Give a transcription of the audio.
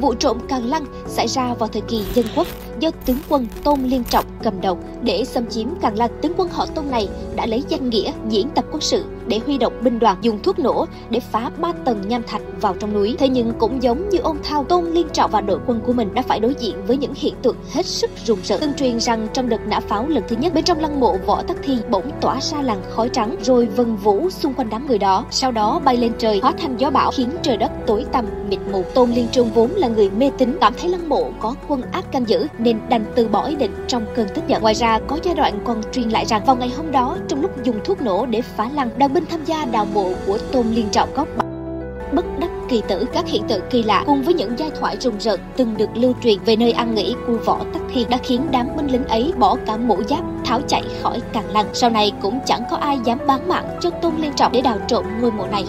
Vụ trộm Càng Lăng xảy ra vào thời kỳ dân quốc do tướng quân Tôn Liên Trọng cầm đầu để xâm chiếm Càng Lăng. Tướng quân họ Tôn này đã lấy danh nghĩa diễn tập quân sự để huy động binh đoàn dùng thuốc nổ để phá ba tầng nham thạch vào trong núi. Thế nhưng cũng giống như ông Thao, Tôn Liên Trọng và đội quân của mình đã phải đối diện với những hiện tượng hết sức rùng rợn. Tương truyền rằng trong đợt nã pháo lần thứ nhất bên trong lăng mộ võ tắc thi bỗng tỏa ra làn khói trắng rồi vần vũ xung quanh đám người đó. Sau đó bay lên trời hóa thành gió bão khiến trời đất tối tăm mịt mù. Tôn Liên Trung vốn là người mê tín cảm thấy lăng mộ có quân ác canh giữ nên đành từ bỏ ý định trong cơn tức giận. Ngoài ra có giai đoạn còn truyền lại rằng vào ngày hôm đó trong lúc dùng thuốc nổ để phá lăng, đoàn binh tham gia đào mộ của Tôn Liên Trọng có bất đắc kỳ tử, các hiện tượng kỳ lạ cùng với những giai thoại rùng rợn từng được lưu truyền về nơi an nghỉ của võ tắc thiên đã khiến đám binh lính ấy bỏ cả mũ giáp, tháo chạy khỏi càng lăng. Sau này cũng chẳng có ai dám bán mạng cho tôn liên trọng để đào trộm ngôi mộ này.